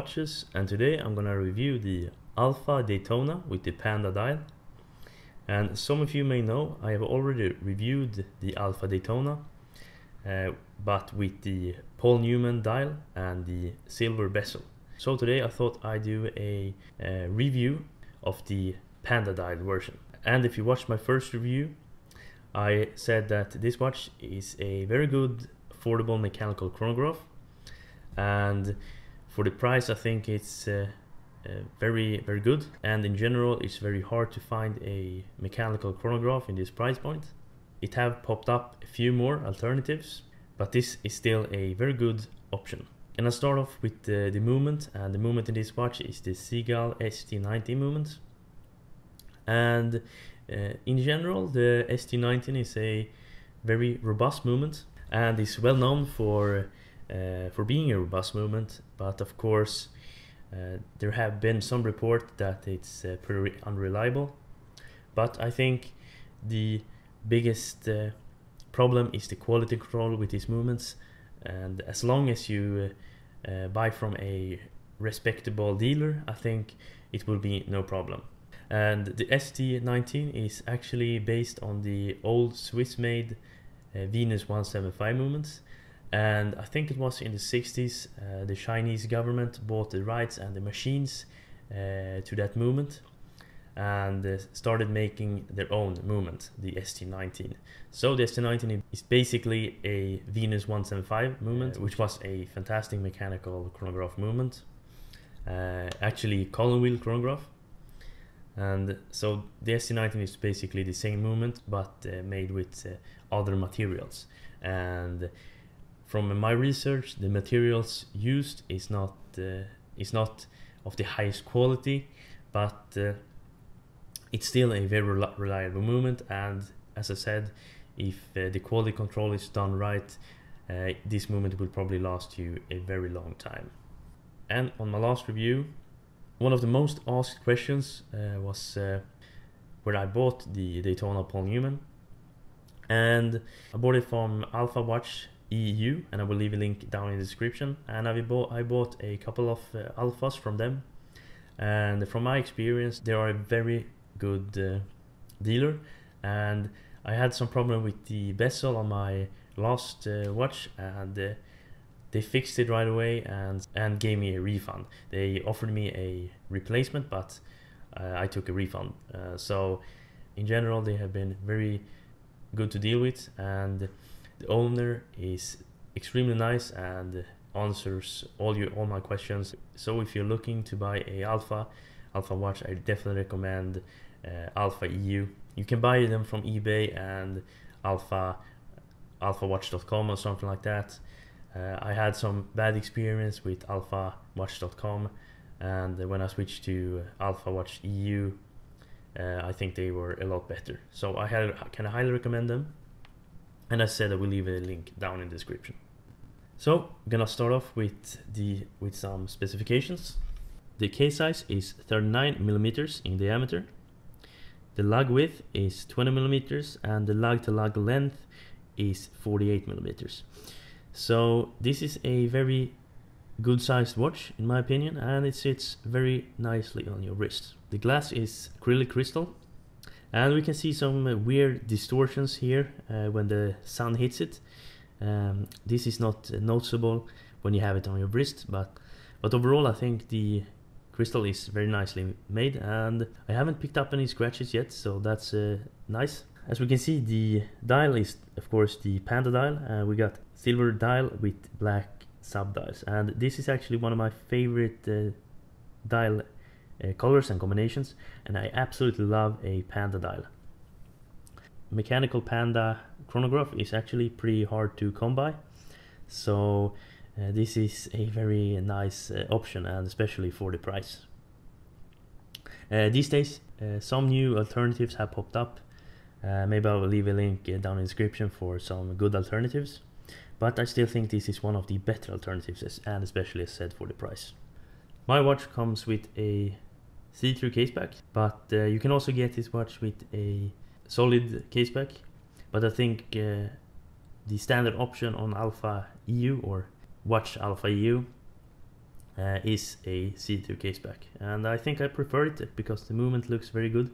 Watches and today I'm gonna review the Alpha Daytona with the Panda dial. And some of you may know I have already reviewed the Alpha Daytona uh, but with the Paul Newman dial and the silver bezel. So today I thought I'd do a, a review of the Panda dial version. And if you watched my first review I said that this watch is a very good affordable mechanical chronograph and for the price I think it's uh, uh, very very good and in general it's very hard to find a mechanical chronograph in this price point. It have popped up a few more alternatives but this is still a very good option. And I start off with the, movement and the movement in this watch is the Seagull ST19 movement and uh, in general, the ST19 is a very robust movement and is well known for for being a robust movement. But of course, uh, there have been some report that it's uh, pretty unreliable. But I think the biggest uh, problem is the quality control with these movements. And as long as you uh, buy from a respectable dealer, I think it will be no problem and the ST19 is actually based on the old Swiss-made uh, Venus 175 movements and I think it was in the 60s uh, the Chinese government bought the rights and the machines uh, to that movement and uh, started making their own movement, the ST19. So the ST19 is basically a Venus 175 movement, which was a fantastic mechanical chronograph movement. Uh, actually column wheel chronograph and so the ST19 is basically the same movement but uh, made with uh, other materials and from my research the materials used is not uh, is not of the highest quality but uh, it's still a very reliable movement and as I said if uh, the quality control is done right this movement will probably last you a very long time and on my last review one of the most asked questions uh, was uh, where I bought the Daytona Paul Newman. And I bought it from Alpha Watch EU, and I will leave a link down in the description. And I bought, I bought a couple of uh, Alphas from them. And from my experience, they are a very good uh, dealer. And I had some problem with the bezel on my last uh, watch, and uh, they fixed it right away and and gave me a refund. They offered me a replacement, but uh, I took a refund. Uh, so in general, they have been very good to deal with, and the owner is extremely nice and answers all your all my questions. So if you're looking to buy a Alpha Alpha watch, I definitely recommend uh, Alpha EU. You can buy them from eBay and Alpha alphawatch.com or something like that. Uh, I had some bad experience with alphawatch.com and when I switched to Alpha Watch EU uh, I think they were a lot better so I had, can highly recommend them and I said I will leave a link down in the description. So I'm gonna start off with the with some specifications. The case size is 39 millimeters in diameter. The lug width is 20 millimeters and the lug to lug length is 48 millimeters. So this is a very good sized watch in my opinion and it sits very nicely on your wrist. The glass is acrylic crystal and we can see some uh, weird distortions here uh, when the sun hits it. Um, this is not uh, noticeable when you have it on your wrist but but overall I think the crystal is very nicely made and I haven't picked up any scratches yet so that's nice. As we can see the dial is of course the Panda dial. Uh, we got silver dial with black sub dials and this is actually one of my favorite uh, dial uh, colors and combinations and I absolutely love a Panda dial. Mechanical Panda chronograph is actually pretty hard to come by so uh, this is a very nice uh, option and especially for the price. Uh, these days uh, some new alternatives have popped up uh, maybe I will leave a link down in the description for some good alternatives. But I still think this is one of the better alternatives and especially as said for the price. My watch comes with a see-through case back, but uh, you can also get this watch with a solid case back. But I think uh, the standard option on Alpha EU or watch Alpha EU uh, is a C2 case back and I think I prefer it because the movement looks very good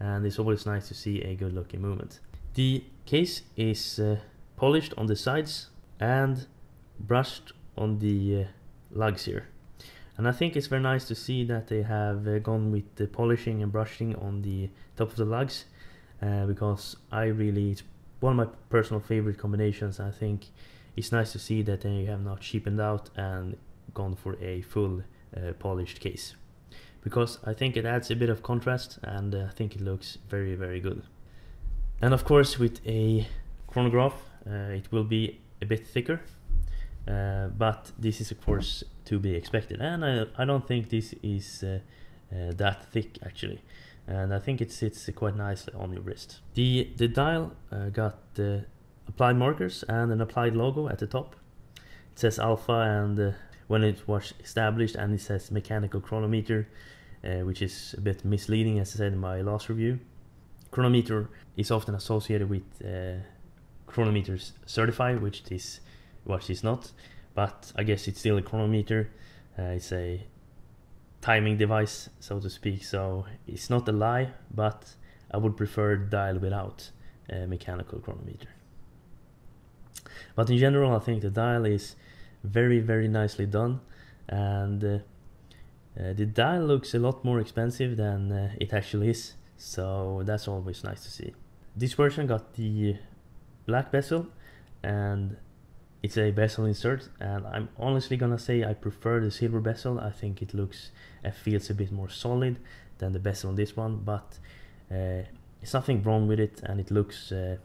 and it's always nice to see a good looking movement. The case is uh, polished on the sides and brushed on the uh, lugs here and I think it's very nice to see that they have uh, gone with the polishing and brushing on the top of the lugs uh, because I really it's one of my personal favorite combinations. I think it's nice to see that they have not cheapened out and gone for a full uh, polished case. Because I think it adds a bit of contrast and uh, I think it looks very very good. And of course with a chronograph uh, it will be a bit thicker uh, but this is of course to be expected and I, I don't think this is uh, uh, that thick actually and I think it sits quite nicely on your wrist. The, the dial got applied markers and an applied logo at the top. It says alpha and when it was established and it says mechanical chronometer uh, which is a bit misleading as I said in my last review. Chronometer is often associated with uh, chronometers certified which this watch is not but I guess it's still a chronometer. Uh, it's a timing device so to speak. So it's not a lie but I would prefer dial without a mechanical chronometer. But in general I think the dial is very very nicely done. And uh, uh, the dial looks a lot more expensive than uh, it actually is. So that's always nice to see. This version got the black bezel and it's a bezel insert and I'm honestly gonna say I prefer the silver bezel I think it looks and feels a bit more solid than the bezel on this one but uh, it's nothing wrong with it and it looks uh,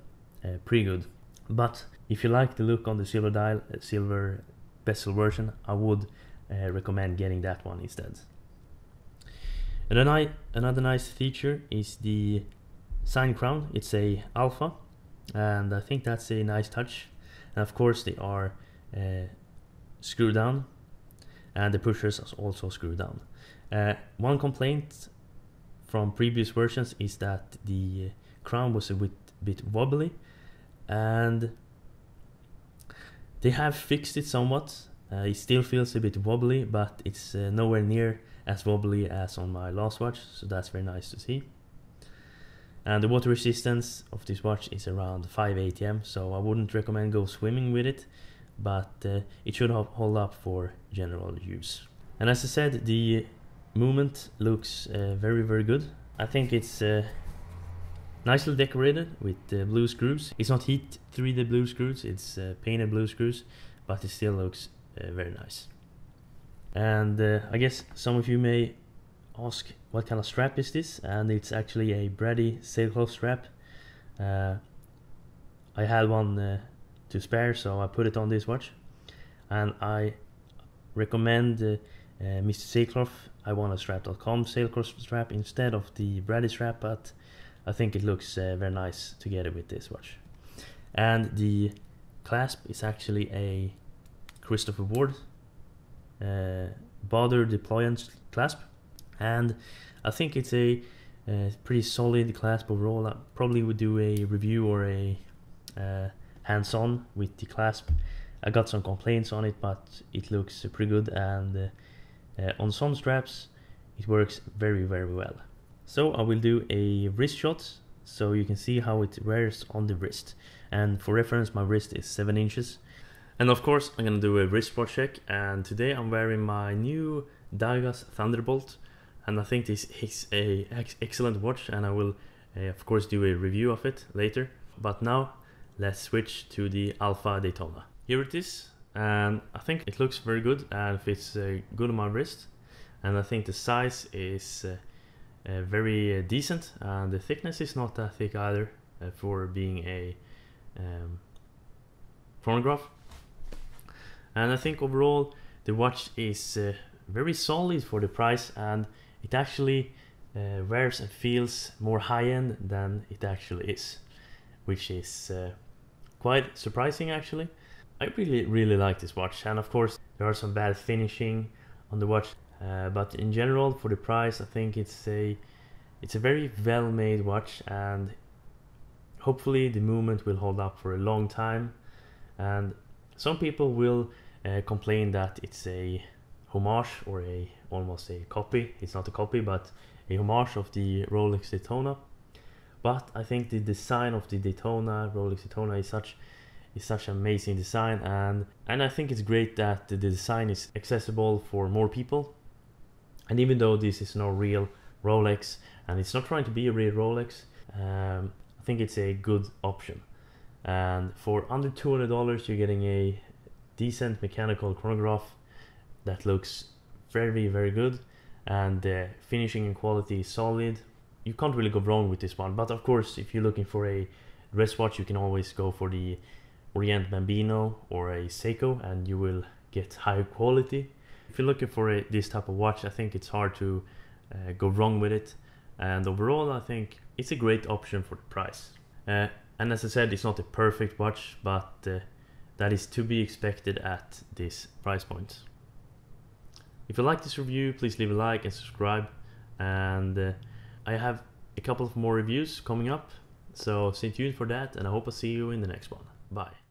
uh, pretty good but if you like the look on the silver dial silver bezel version, I would uh, recommend getting that one instead. And then I, another nice feature is the sign crown. It's a alpha, and I think that's a nice touch. And of course, they are uh, screwed down, and the pushers are also screwed down. Uh, one complaint from previous versions is that the crown was a bit, bit wobbly, and they have fixed it somewhat. Uh, it still feels a bit wobbly, but it's uh, nowhere near as wobbly as on my last watch, so that's very nice to see. And the water resistance of this watch is around 5 ATM, so I wouldn't recommend go swimming with it, but uh, it should hold up for general use. And as I said, the movement looks uh, very very good. I think it's uh, Nicely decorated with blue screws. It's not heat 3D blue screws, it's uh, painted blue screws, but it still looks uh, very nice. And uh, I guess some of you may ask what kind of strap is this? And it's actually a Brady sailcloth strap. Uh, I had one uh, to spare, so I put it on this watch. And I recommend uh, Mr. Sailcloth. I want a strap.com sailcloth strap instead of the Brady strap, but I think it looks uh, very nice together with this watch. And the clasp is actually a Christopher Ward uh, Bader deployant clasp. And I think it's a, a, pretty solid clasp overall. I probably would do a review or a uh, hands-on with the clasp. I got some complaints on it, but it looks pretty good. And uh, uh, on some straps, it works very, very well. So I will do a wrist shot so you can see how it wears on the wrist. And for reference, my wrist is 7 inches. And of course, I'm gonna do a wristwatch check. And today I'm wearing my new Dagaz Thunderbolt. And I think this is a ex excellent watch and I will uh, of course do a review of it later. But now let's switch to the Alpha Daytona. Here it is and I think it looks very good and fits uh, good on my wrist. And I think the size is uh, uh, very uh, decent and the thickness is not that thick either uh, for being a um, chronograph and I think overall the watch is very solid for the price and it actually uh, wears and feels more high-end than it actually is which is uh, quite surprising actually I really really like this watch and of course there are some bad finishing on the watch uh, but in general, for the price, I think it's a it's a very well made watch, and hopefully the movement will hold up for a long time. And some people will uh, complain that it's a homage or a almost a copy. It's not a copy, but a homage of the Rolex Daytona. But I think the design of the Daytona, Rolex Daytona, is such is such amazing design, and and I think it's great that the design is accessible for more people. And even though this is no real Rolex, and it's not trying to be a real Rolex, um, I think it's a good option. And for under two hundred dollars, you're getting a decent mechanical chronograph that looks very very good and the finishing and quality is solid. You can't really go wrong with this one but of course if you're looking for a wristwatch you can always go for the Orient Bambino or a Seiko and you will get higher quality. If you're looking for a, this type of watch I think it's hard to uh, go wrong with it. And overall I think it's a great option for the price. Uh, and as I said it's not a perfect watch but uh, that is to be expected at this price point if you like this review, please leave a like and subscribe. And uh, I have a couple of more reviews coming up, so stay tuned for that. And I hope I see you in the next one. Bye.